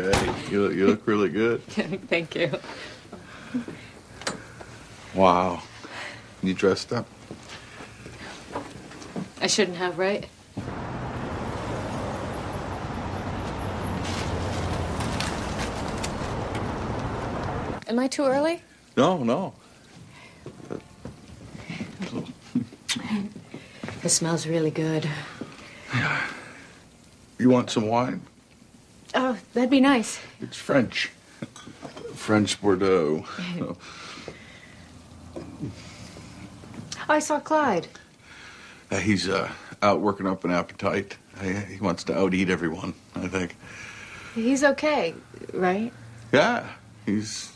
okay. You look, you look really good. Thank you. Wow. You dressed up? I shouldn't have, right? Am I too early? No, no. It smells really good. You want some wine? Oh, that'd be nice. It's French. French Bordeaux. Oh, I saw Clyde. Uh, he's uh, out working up an appetite. He, he wants to out eat everyone, I think. He's okay, right? Yeah, he's.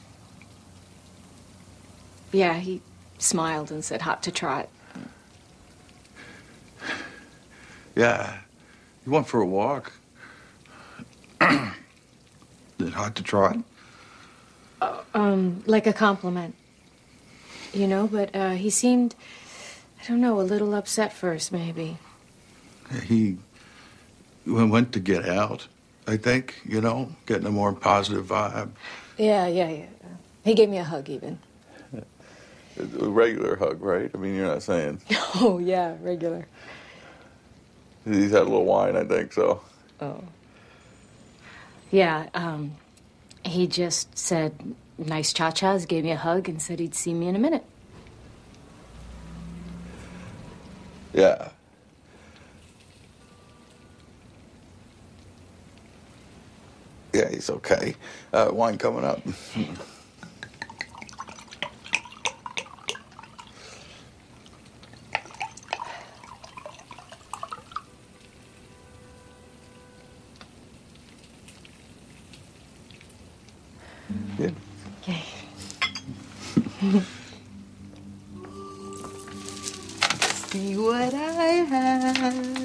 Yeah, he smiled and said hot to trot. Yeah. He went for a walk. Is it hot to trot? Um, like a compliment. You know, but uh, he seemed, I don't know, a little upset first, maybe. He went to get out, I think, you know, getting a more positive vibe. Yeah, yeah, yeah. He gave me a hug, even. A regular hug, right? I mean, you're not saying. Oh, yeah, regular. He's had a little wine, I think, so. Oh. Yeah, um, he just said nice cha chas, gave me a hug, and said he'd see me in a minute. Yeah. Yeah, he's okay. Uh, wine coming up. yeah. Okay. See what I have.